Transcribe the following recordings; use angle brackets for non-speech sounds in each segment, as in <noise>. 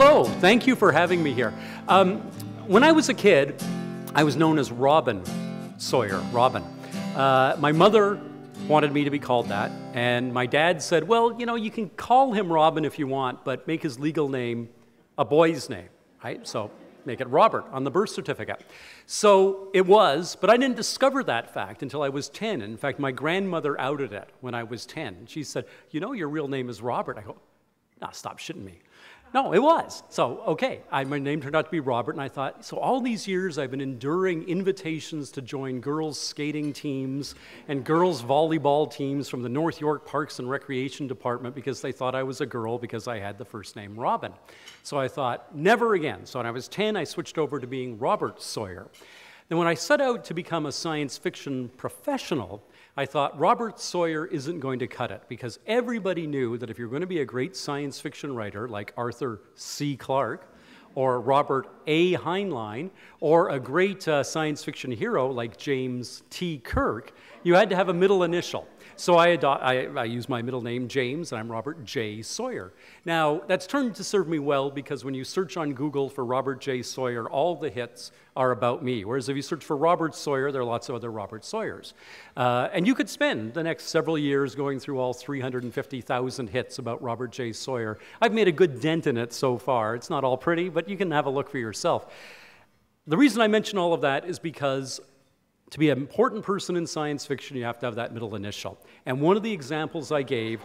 Hello, thank you for having me here. Um, when I was a kid, I was known as Robin Sawyer, Robin. Uh, my mother wanted me to be called that, and my dad said, Well, you know, you can call him Robin if you want, but make his legal name a boy's name, right? So make it Robert on the birth certificate. So it was, but I didn't discover that fact until I was 10. In fact, my grandmother outed it when I was 10. She said, You know, your real name is Robert. I go, Nah, stop shitting me. No, it was. So, okay, I, my name turned out to be Robert, and I thought, so all these years I've been enduring invitations to join girls' skating teams and girls' volleyball teams from the North York Parks and Recreation Department because they thought I was a girl because I had the first name Robin. So I thought, never again. So when I was 10, I switched over to being Robert Sawyer. Then when I set out to become a science fiction professional, I thought Robert Sawyer isn't going to cut it because everybody knew that if you're going to be a great science fiction writer like Arthur C. Clarke or Robert A. Heinlein or a great uh, science fiction hero like James T. Kirk, you had to have a middle initial. So I, adopt, I, I, use my middle name, James, and I'm Robert J. Sawyer. Now, that's turned to serve me well because when you search on Google for Robert J. Sawyer, all the hits are about me. Whereas if you search for Robert Sawyer, there are lots of other Robert Sawyers. Uh, and you could spend the next several years going through all 350,000 hits about Robert J. Sawyer. I've made a good dent in it so far. It's not all pretty, but you can have a look for yourself. The reason I mention all of that is because to be an important person in science fiction, you have to have that middle initial. And one of the examples I gave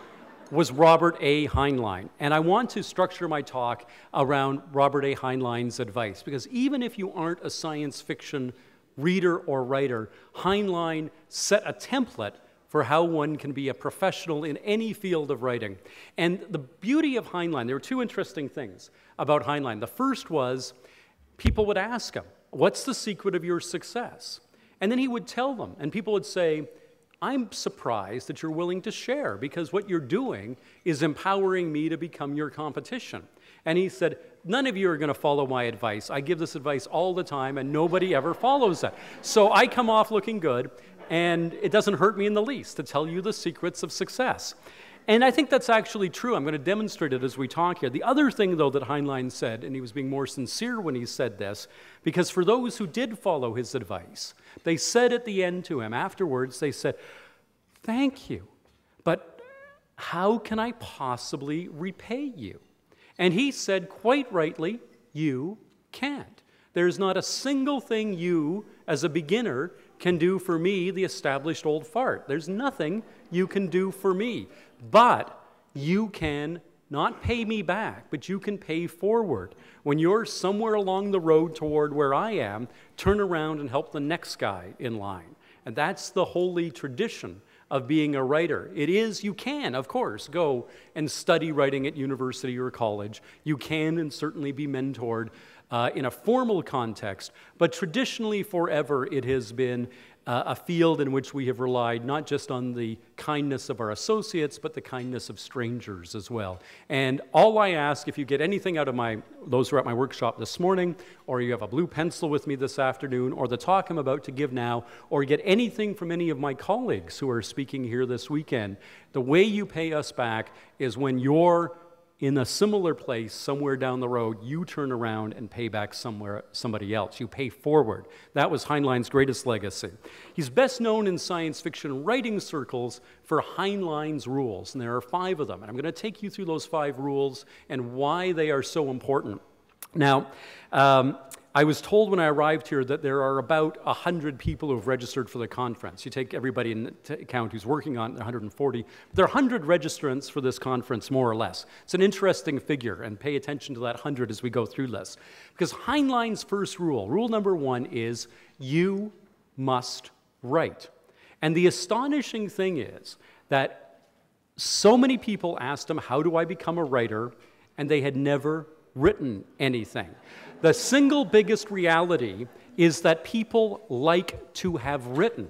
was Robert A. Heinlein. And I want to structure my talk around Robert A. Heinlein's advice, because even if you aren't a science fiction reader or writer, Heinlein set a template for how one can be a professional in any field of writing. And the beauty of Heinlein, there were two interesting things about Heinlein. The first was people would ask him, What's the secret of your success? And then he would tell them, and people would say, I'm surprised that you're willing to share because what you're doing is empowering me to become your competition. And he said, None of you are going to follow my advice. I give this advice all the time, and nobody ever follows it. So I come off looking good, and it doesn't hurt me in the least to tell you the secrets of success. And I think that's actually true. I'm going to demonstrate it as we talk here. The other thing, though, that Heinlein said, and he was being more sincere when he said this, because for those who did follow his advice, they said at the end to him, afterwards, they said, Thank you, but how can I possibly repay you? And he said, quite rightly, You can't. There's not a single thing you, as a beginner, can do for me, the established old fart. There's nothing you can do for me. But you can not pay me back, but you can pay forward. When you're somewhere along the road toward where I am, turn around and help the next guy in line. And that's the holy tradition of being a writer. It is, you can, of course, go and study writing at university or college. You can and certainly be mentored uh, in a formal context, but traditionally, forever, it has been uh, a field in which we have relied not just on the kindness of our associates, but the kindness of strangers as well. And all I ask, if you get anything out of my, those who are at my workshop this morning, or you have a blue pencil with me this afternoon, or the talk I'm about to give now, or get anything from any of my colleagues who are speaking here this weekend, the way you pay us back is when you're in a similar place somewhere down the road, you turn around and pay back somewhere somebody else. You pay forward. That was Heinlein's greatest legacy. He's best known in science fiction writing circles for Heinlein's rules, and there are five of them. And I'm going to take you through those five rules and why they are so important. Now, um, I was told when I arrived here that there are about 100 people who have registered for the conference. You take everybody into account who's working on it, 140. There are 100 registrants for this conference, more or less. It's an interesting figure, and pay attention to that 100 as we go through this. Because Heinlein's first rule, rule number one, is you must write. And the astonishing thing is that so many people asked him, How do I become a writer? And they had never written anything. The single biggest reality is that people like to have written,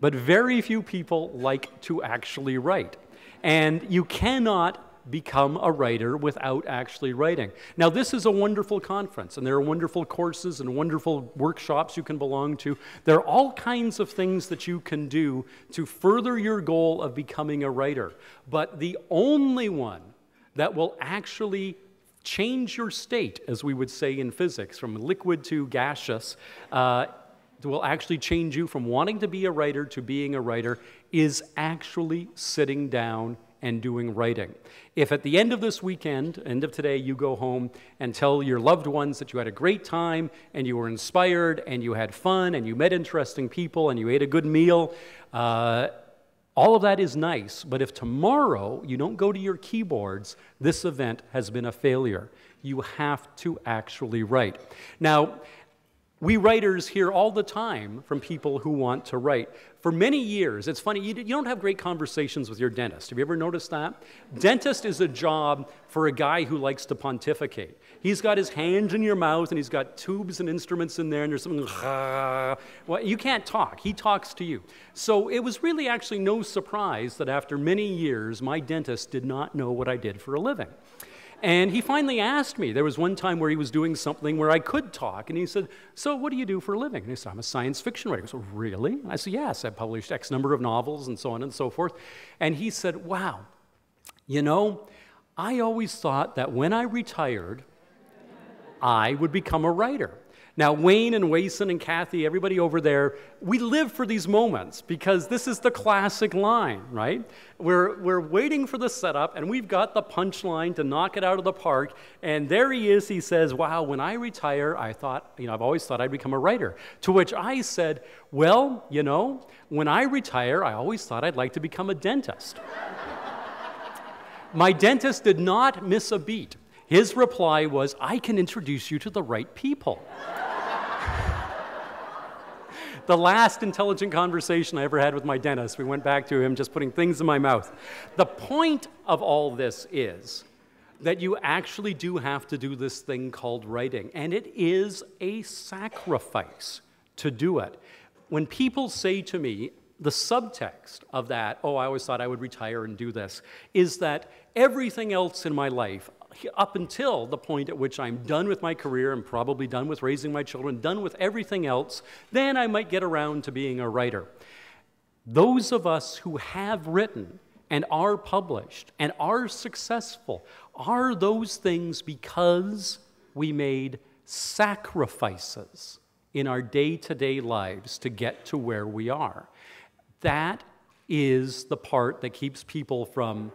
but very few people like to actually write. And you cannot become a writer without actually writing. Now, this is a wonderful conference, and there are wonderful courses and wonderful workshops you can belong to. There are all kinds of things that you can do to further your goal of becoming a writer. But the only one that will actually change your state, as we would say in physics, from liquid to gaseous, uh, will actually change you from wanting to be a writer to being a writer, is actually sitting down and doing writing. If at the end of this weekend, end of today, you go home and tell your loved ones that you had a great time and you were inspired and you had fun and you met interesting people and you ate a good meal, uh, all of that is nice. But if tomorrow you don't go to your keyboards, this event has been a failure. You have to actually write. Now, we writers hear all the time from people who want to write. For many years, it's funny, you, don't have great conversations with your dentist. Have you ever noticed that? Dentist is a job for a guy who likes to pontificate. He's got his hands in your mouth and he's got tubes and instruments in there and there's something, <laughs> well, you can't talk. He talks to you. So it was really actually no surprise that after many years, my dentist did not know what I did for a living. And he finally asked me. There was one time where he was doing something where I could talk, and he said, So, what do you do for a living? And he said, I'm a science fiction writer. I said, Really? And I said, Yes, I've published X number of novels and so on and so forth. And he said, Wow, you know, I always thought that when I retired, I would become a writer. Now, Wayne and Wason and Kathy, everybody over there, we live for these moments because this is the classic line, right? We're, we're waiting for the setup and we've got the punchline to knock it out of the park. And there he is. He says, Wow, when I retire, I thought, you know, I've always thought I'd become a writer. To which I said, Well, you know, when I retire, I always thought I'd like to become a dentist. <laughs> My dentist did not miss a beat. His reply was, I can introduce you to the right people the last intelligent conversation I ever had with my dentist. We went back to him just putting things in my mouth. The point of all this is that you actually do have to do this thing called writing, and it is a sacrifice to do it. When people say to me, the subtext of that, oh, I always thought I would retire and do this, is that everything else in my life, up until the point at which I'm done with my career, I'm probably done with raising my children, done with everything else, then I might get around to being a writer. Those of us who have written and are published and are successful are those things because we made sacrifices in our day to day lives to get to where we are. That is the part that keeps people from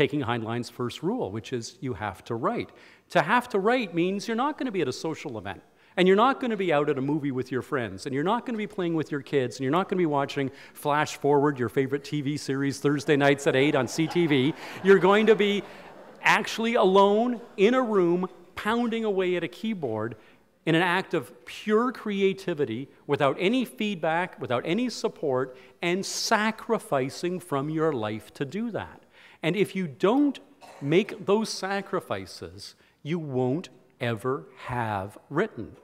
taking Heinlein's first rule, which is you have to write. To have to write means you're not going to be at a social event. And you're not going to be out at a movie with your friends, and you're not going to be playing with your kids, and you're not going to be watching Flash Forward, your favorite TV series, Thursday nights at 8 on CTV. You're going to be actually alone in a room, pounding away at a keyboard in an act of pure creativity, without any feedback, without any support, and sacrificing from your life to do that. And if you don't make those sacrifices, you won't ever have written.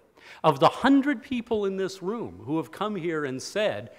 Of the hundred people in this room who have come here and said,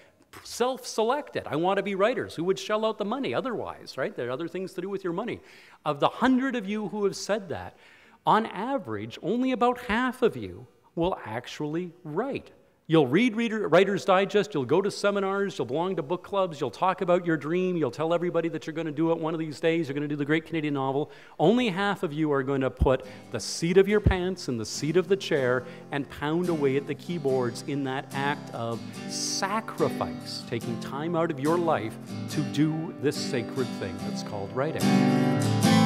self selected, I want to be writers, who would shell out the money otherwise, right? There are other things to do with your money. Of the hundred of you who have said that, on average, only about half of you will actually write. You'll read Reader, Writer's Digest, you'll go to seminars, you'll belong to book clubs, you'll talk about your dream, you'll tell everybody that you're going to do it one of these days, you're going to do the great Canadian novel. Only half of you are going to put the seat of your pants in the seat of the chair and pound away at the keyboards in that act of sacrifice, taking time out of your life to do this sacred thing that's called writing.